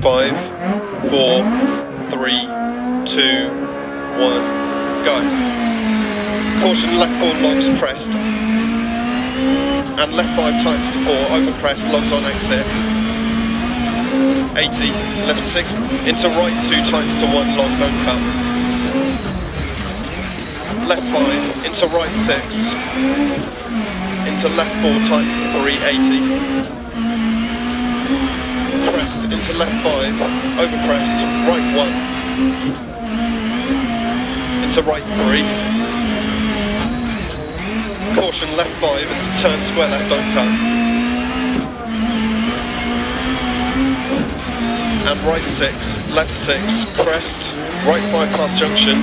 Five, four, three, two, one, go. Caution left four longs pressed. And left five tights to four, over crest, longs on exit. 80, left six, into right two tights to one, long, don't cut. Left five, into right six, into left four tights to three, 80 crest into left five, over crest, right one, into right three, caution left five, into turn square left, don't cut, and right six, left six, crest, right five past junction,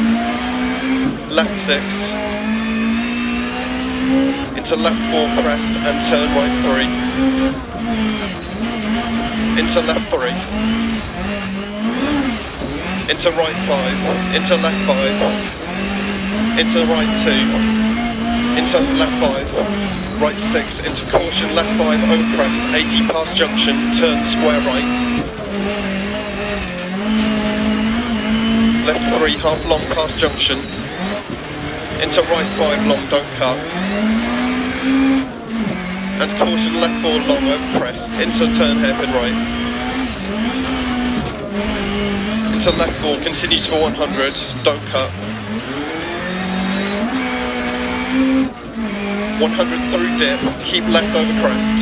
left six, into left four crest and turn right three. Into left three, into right five, into left five, into right two, into left five, right six, into caution, left five, over crest, 80 past junction, turn square right, left three, half long past junction, into right five, long, don't cut, and caution left four long over crest, into turn hairpin right. Into left four, continues for 100, don't cut. 100 through dip, keep left over crest.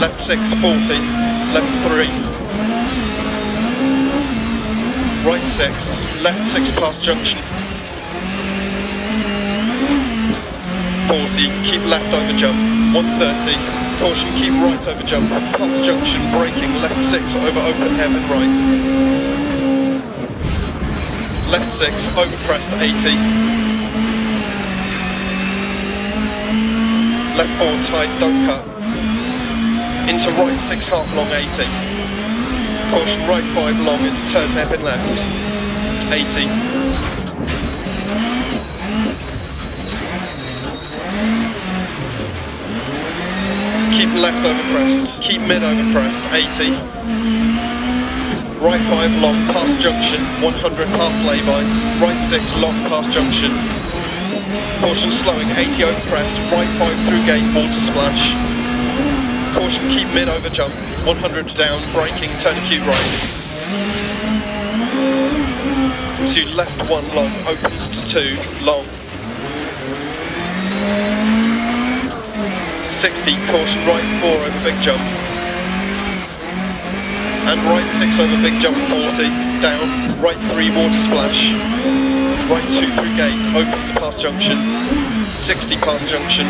Left 6, 40, left 3. Right 6, left 6 past junction. 40, keep left over jump, 130, caution, keep right over jump, past junction, braking, left 6 over open heaven, right. Left 6, over crest, 80. Left 4, tight, don't cut. Into right 6, half long, 80. Caution, right 5, long, it's turn hairpin left, 80. Left over crest. Keep mid over crest. 80. Right 5 long past junction. 100 past lay-by. Right 6 long past junction. Caution slowing. 80 over crest. Right 5 through gate. Water splash. Caution keep mid over jump. 100 down. Braking. Turn acute right. To left 1 long. Opens to 2 long. 60, caution right 4 over big jump. And right 6 over big jump 40, down, right 3 water splash. Right 2 through gate, opens past junction. 60 past junction.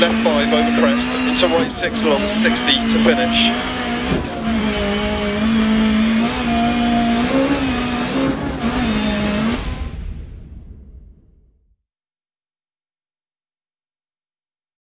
Left 5 over crest, into right 6 long, 60 to finish.